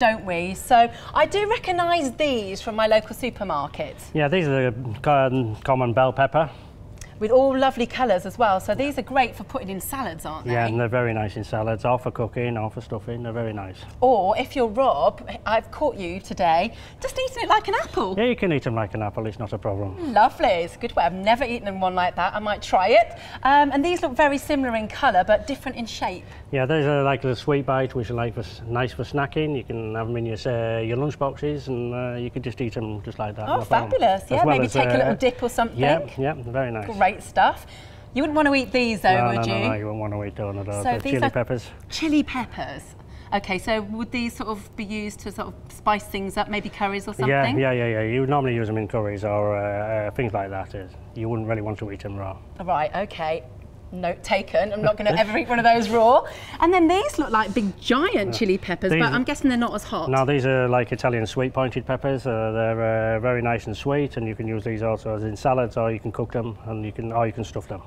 don't we? So I do recognise these from my local supermarket. Yeah, these are the um, common bell pepper with all lovely colours as well. So these are great for putting in salads, aren't they? Yeah, and they're very nice in salads, or for cooking, or for stuffing. They're very nice. Or if you're Rob, I've caught you today, just eating it like an apple. Yeah, you can eat them like an apple. It's not a problem. Lovely. It's a good way. I've never eaten one like that. I might try it. Um, and these look very similar in colour, but different in shape. Yeah, those are like the sweet bite, which are like for, nice for snacking. You can have them in your, uh, your lunch boxes, and uh, you can just eat them just like that. Oh, fabulous. Yeah, well maybe as, take uh, a little dip or something. Yeah, yeah, very nice. Great stuff. You wouldn't want to eat these though, no, would no, you? No, no, you wouldn't want to eat those. No, so these chili are peppers. Chili peppers. Okay, so would these sort of be used to sort of spice things up, maybe curries or something? Yeah, yeah, yeah, yeah. You would normally use them in curries or uh, uh, things like that. You wouldn't really want to eat them raw. Right, okay note taken. I'm not going to ever eat one of those raw. And then these look like big giant chili peppers, these, but I'm guessing they're not as hot. No, these are like Italian sweet pointed peppers. Uh, they're uh, very nice and sweet, and you can use these also as in salads, or you can cook them, and you can or you can stuff them.